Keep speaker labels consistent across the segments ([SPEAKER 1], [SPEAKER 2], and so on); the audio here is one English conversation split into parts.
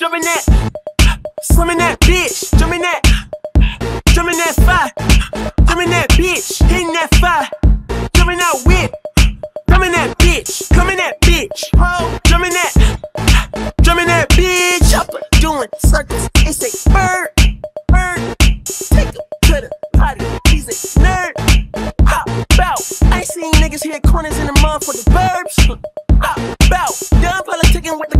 [SPEAKER 1] Jumping that, swimming that bitch, jumping that, jumping that fire, jumping that bitch, hitting that fire, jumping that whip, jumping that bitch, coming that bitch, oh, jumping that, jumping that bitch, chopper, doing circles, it's a bird, bird, take him to the potty, he's a nerd, hop out, I seen niggas hit corners in the motherfucking burbs, hop out,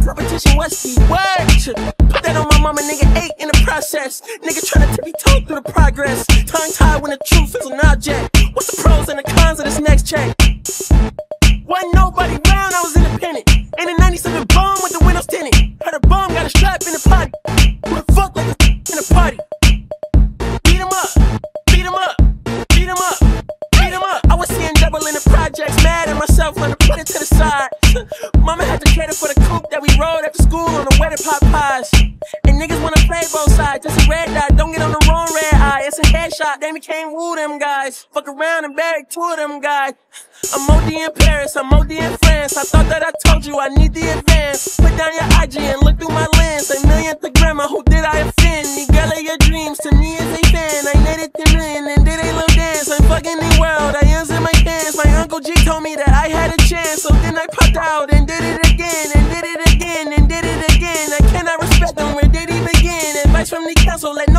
[SPEAKER 1] what's the word? Put that on my mama, nigga, eight in the process, nigga tryna tippy toe through the progress, tongue tied when the truth is an object, the side. Mama had to cater for the coupe that we rode after school on the to pot pies. And niggas wanna play both sides, just a red dot, don't get on the wrong red eye. It's a headshot, they became woo them guys. Fuck around and bag two of them guys. I'm OD in Paris, I'm OD in France. I thought that I told you I need the advance. Put down your IG and look through my lens. A millionth the grandma, who did I offend? The girl of your dreams to me is a fan. I made it to million and did a little dance. I'm fucking the world, I am in my hands. My uncle G told me that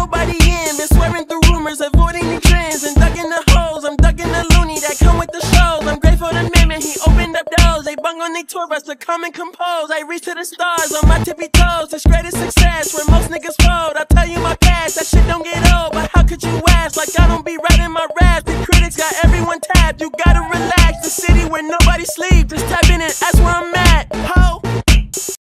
[SPEAKER 1] nobody in. Been swearing through rumors, avoiding the trends, and ducking the holes. I'm ducking the loony that come with the shows. I'm grateful to Mammon, he opened up doors. They bung on they tour bus to come and compose. I reach to the stars on my tippy toes. It's greatest success where most niggas fold. I tell you my past, that shit don't get old. But how could you ask? Like I don't be writing my raps. The critics got everyone tapped. You gotta relax. The city where nobody sleeps. Just tapping it, that's where I'm type